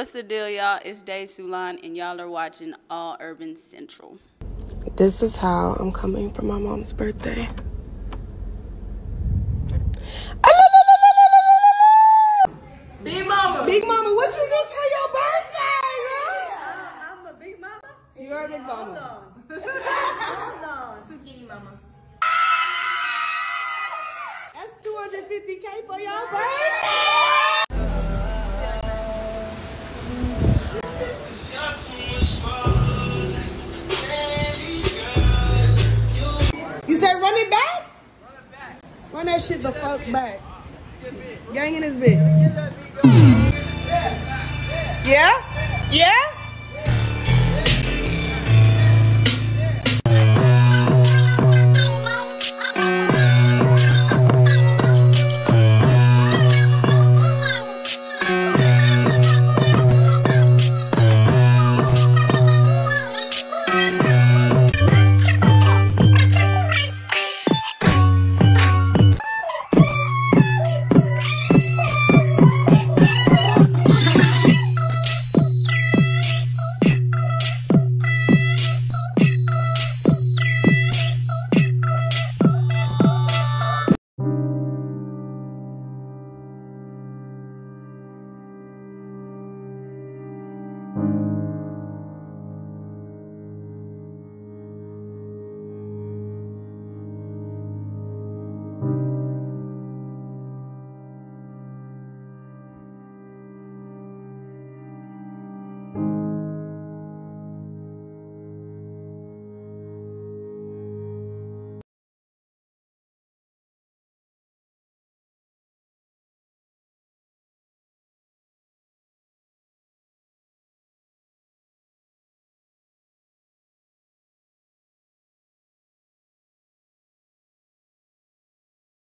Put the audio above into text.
What's the deal, y'all? It's Day Sulan, and y'all are watching All Urban Central. This is how I'm coming for my mom's birthday. Big mama. Big mama, what you get for your birthday, I'm a big mama. You're a big mama. Hold on. Skinny mama. That's 250k for your birthday. It back? Run that shit the fuck back. Gang in this bitch. Yeah? Yeah? Thank